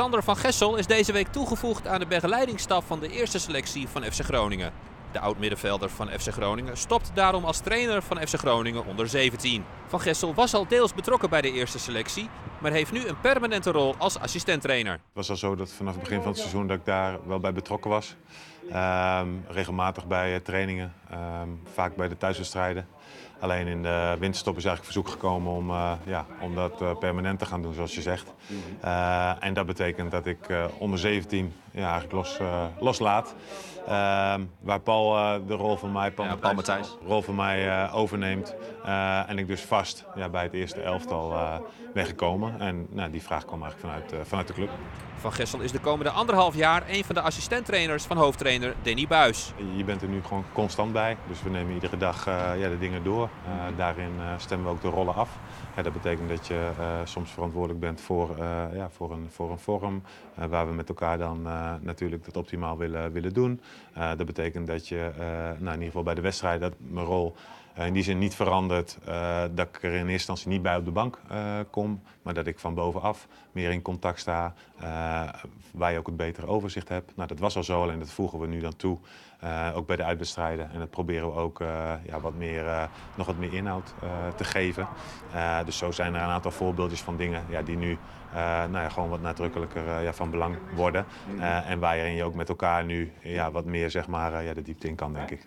Sander van Gessel is deze week toegevoegd aan de begeleidingsstaf van de eerste selectie van FC Groningen. De oud-middenvelder van FC Groningen stopt daarom als trainer van FC Groningen onder 17. Van Gessel was al deels betrokken bij de eerste selectie, maar heeft nu een permanente rol als assistenttrainer. Het was al zo dat vanaf het begin van het seizoen dat ik daar wel bij betrokken was. Ehm, regelmatig bij eh, trainingen, ehm, vaak bij de thuiswedstrijden. Alleen in de winterstop is eigenlijk verzoek gekomen om, uh, ja, om dat uh, permanent te gaan doen, zoals je zegt. Uh, en dat betekent dat ik onder 17 ja, eigenlijk los, loslaat. Ehm, waar Paul de rol van mij, Paul, ja, Paul Matthijs, rol van mij overneemt. en ik dus vast ja, bij het eerste elftal ben gekomen. En nou, die vraag kwam eigenlijk vanuit, vanuit de club. Van Gessel is de komende anderhalf jaar een van de assistenttrainers van hoofdtrainer Danny Buis. Je bent er nu gewoon constant bij, dus we nemen iedere dag ja, de dingen door. Uh, daarin uh, stemmen we ook de rollen af. Dat betekent dat je soms verantwoordelijk bent voor, ja, voor, een, voor een vorm waar we met elkaar dan natuurlijk dat optimaal willen, willen doen. dat betekent dat je nou, in ieder geval bij de wedstrijd dat mijn rol in die zin niet verandert uh, dat ik er in eerste instantie niet bij op de bank uh, kom, maar dat ik van bovenaf meer in contact sta, waar je ook het betere overzicht hebt. Nou, dat was al zo, alleen dat voegen we nu dan toe, ook bij de uitwedstrijden. En dat proberen we ook ja, wat meer, nog wat meer inhoud te geven. dus zo zijn er een aantal voorbeeldjes van dingen ja, die nu nou ja, gewoon wat nadrukkelijker ja, van belang worden. en waarin je ook met elkaar nu ja, wat meer zeg maar, ja, de diepte in kan, denk ik.